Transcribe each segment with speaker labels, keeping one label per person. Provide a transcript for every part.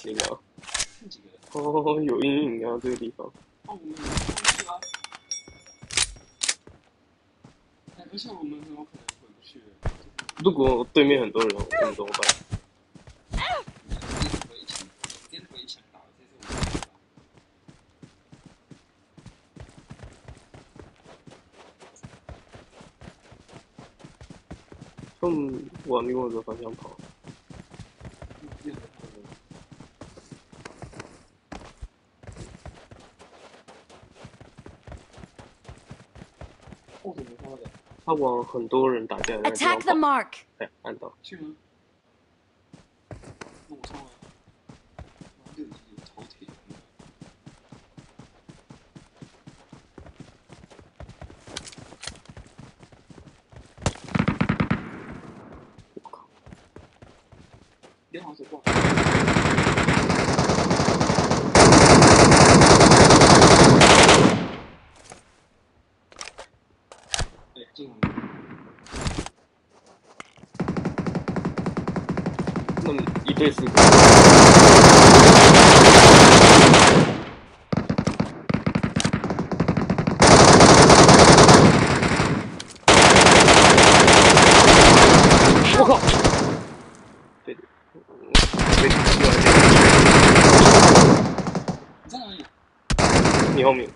Speaker 1: 这个
Speaker 2: 哦有阴影啊这个地方。如果对面很多人我们怎么办？蹦往另外一个方向跑。
Speaker 1: 又是他们哦，怎么看到的？
Speaker 2: 他往很多人打架的那个地方
Speaker 3: Attack the。mark!
Speaker 2: 哎，按到。
Speaker 1: 去吗？那我上了。妈六级有头铁。
Speaker 2: 我靠！
Speaker 1: 连好手挂。
Speaker 2: 一对四。我靠！对对，被出来
Speaker 1: 你？
Speaker 2: 后面。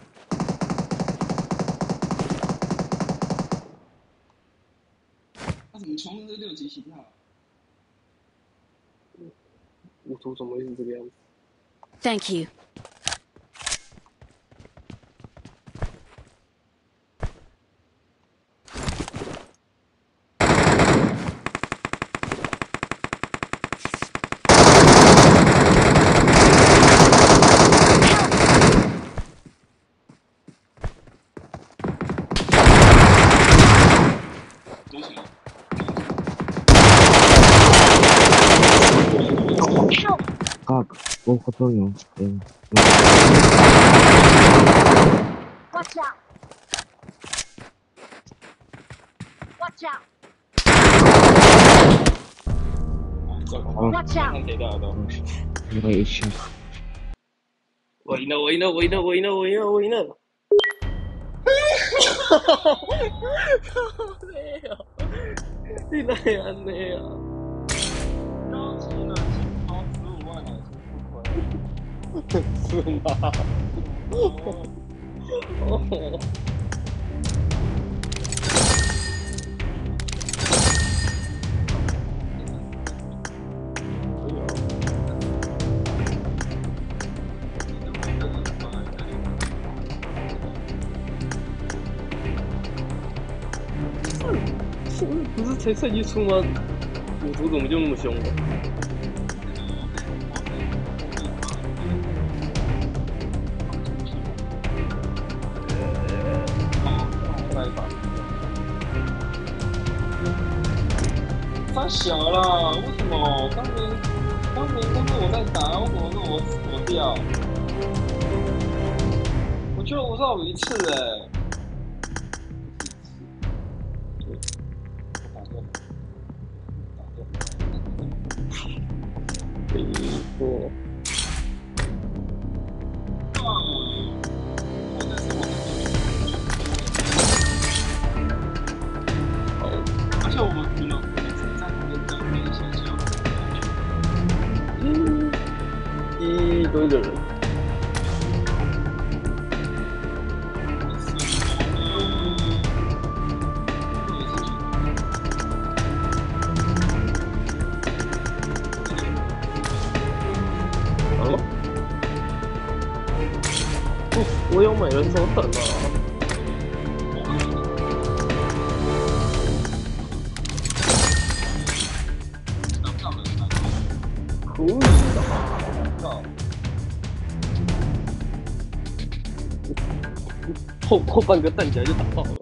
Speaker 1: 他怎么穷的是六级起跳？
Speaker 2: 五图怎么会是这个样子
Speaker 3: ？Thank you.
Speaker 1: は、もう
Speaker 4: ほとんど
Speaker 3: 来て、Watch out! Watch out!
Speaker 2: Watch out! Wait, no, wait, no, wait, no, wait, no, wait, no, wait, no. そ
Speaker 1: うねえよ。いないやんねえよ。
Speaker 2: 是吗？哦，是不是才剩一出吗？五图怎么就那么凶
Speaker 1: 太？小了，为什么当年当年都是我在打，为什么是我死掉？我救了吴少宇一次哎、
Speaker 2: 堆的人，好了。哦，我有美人手粉啊！后后半个弹起来就打爆了。